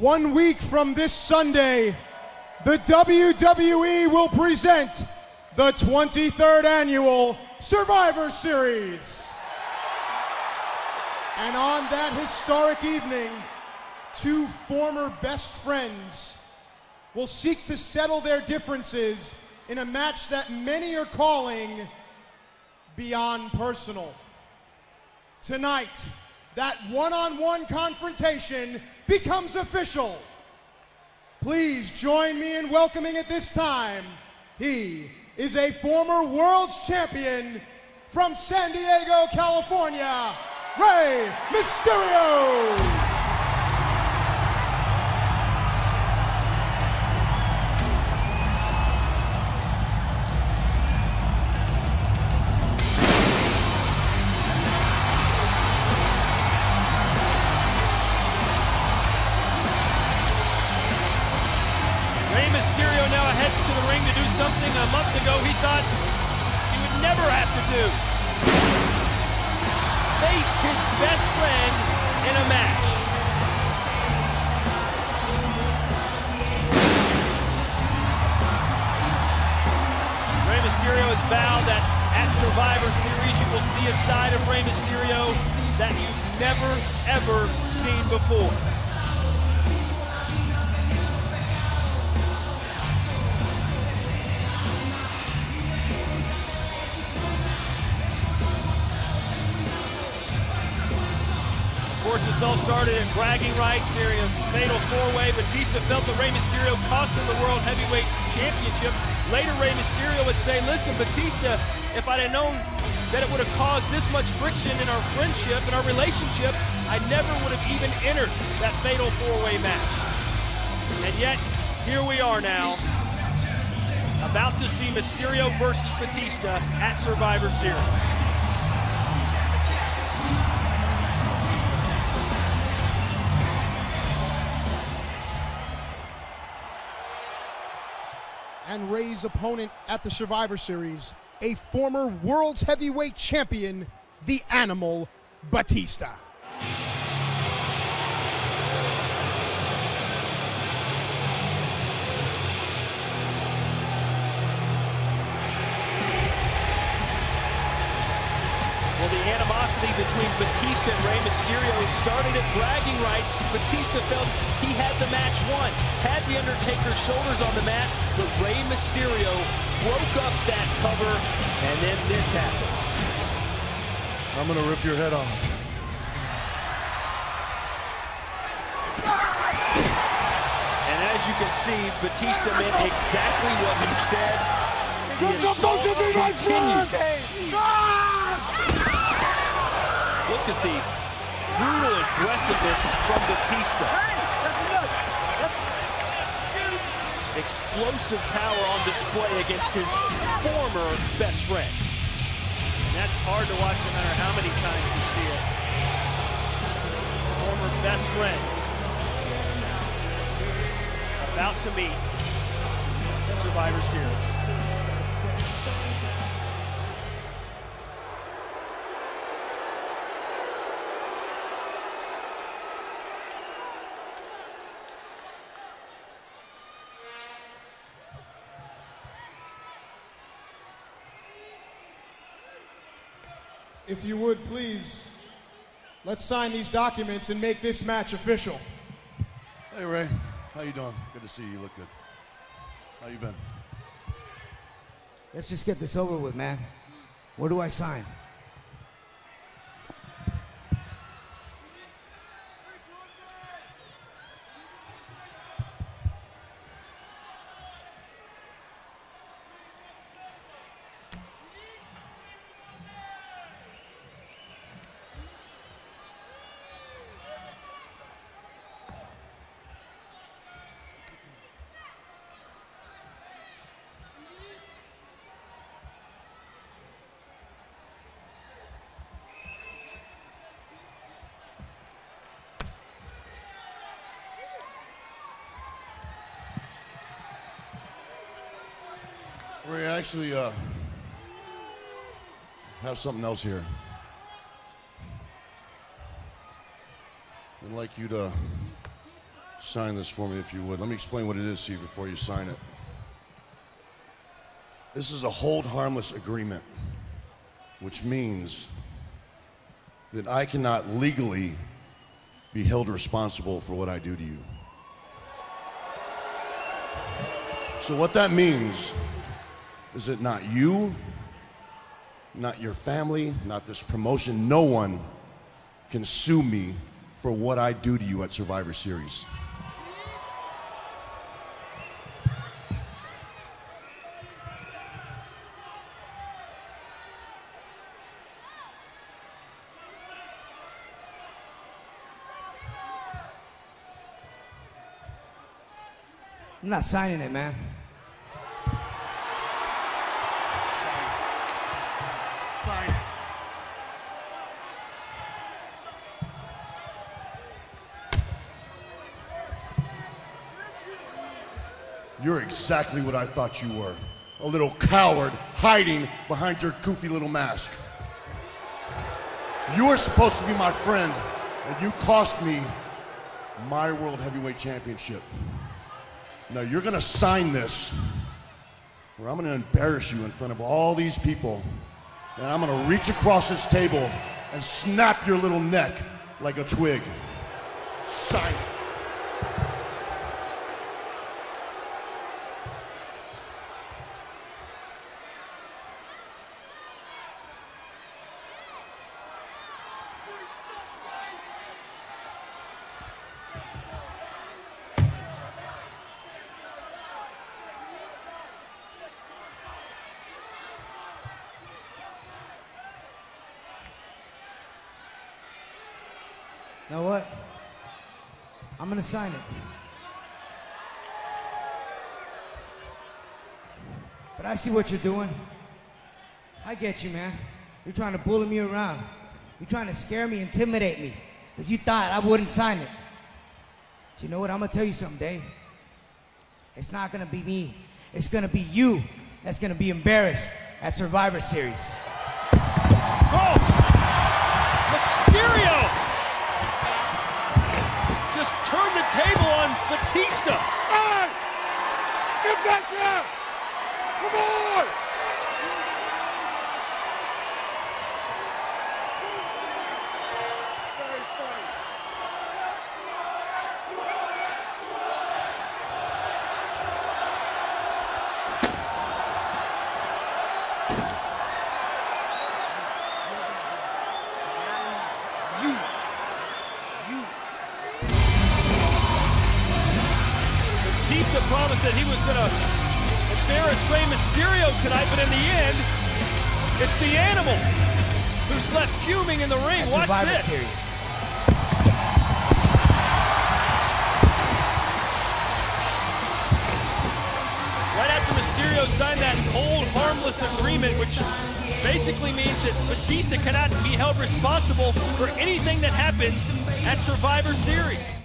One week from this Sunday, the WWE will present the 23rd annual Survivor Series. And on that historic evening, two former best friends will seek to settle their differences in a match that many are calling beyond personal. Tonight, that one on one confrontation becomes official. Please join me in welcoming at this time. He is a former world's champion from San Diego, California, Rey Mysterio. Mysterio now heads to the ring to do something a month ago he thought he would never have to do. Face his best friend in a match. Rey Mysterio has vowed that at Survivor Series you will see a side of Rey Mysterio that you've never ever seen before. This all started in bragging rights during a fatal four-way. Batista felt that Rey Mysterio cost him the World Heavyweight Championship. Later, Rey Mysterio would say, listen, Batista, if I'd have known that it would have caused this much friction in our friendship and our relationship, I never would have even entered that fatal four-way match. And yet, here we are now, about to see Mysterio versus Batista at Survivor Series. And Rey's opponent at the Survivor Series, a former World's Heavyweight Champion, the Animal Batista. Animosity between Batista and Rey Mysterio started at bragging rights. Batista felt he had the match won, had The Undertaker's shoulders on the mat, but Rey Mysterio broke up that cover, and then this happened. I'm gonna rip your head off. And as you can see, Batista meant exactly what he said. The assault continued. Look at the brutal aggressiveness from Batista. Explosive power on display against his former best friend. And that's hard to watch no matter how many times you see it. Former best friends about to meet Survivor Series. If you would, please, let's sign these documents and make this match official. Hey Rey, how you doing? Good to see you. You look good. How you been? Let's just get this over with, man. Where do I sign? I actually uh, have something else here. I'd like you to sign this for me if you would. Let me explain what it is to you before you sign it. This is a hold harmless agreement, which means that I cannot legally be held responsible for what I do to you. So, what that means is it not you, not your family, not this promotion, no one can sue me for what I do to you at Survivor Series. I'm not signing it, man. You're exactly what I thought you were. A little coward hiding behind your goofy little mask. You were supposed to be my friend, and you cost me my World Heavyweight Championship. Now you're gonna sign this, or I'm gonna embarrass you in front of all these people, and I'm gonna reach across this table and snap your little neck like a twig. Sign it. Know what? I'm gonna sign it. But I see what you're doing. I get you, man. You're trying to bully me around. You're trying to scare me, intimidate me. Because you thought I wouldn't sign it. But you know what? I'm gonna tell you something, Dave. It's not gonna be me. It's gonna be you that's gonna be embarrassed at Survivor Series. Oh! Mysterio! Just turned table on Batista. Hey! Get back here! Come on! Batista promise that he was going to embarrass Rey Mysterio tonight, but in the end, it's the animal who's left fuming in the ring. At Watch Survivor this. Series. Right after Mysterio signed that hold harmless agreement, which basically means that Batista cannot be held responsible for anything that happens at Survivor Series.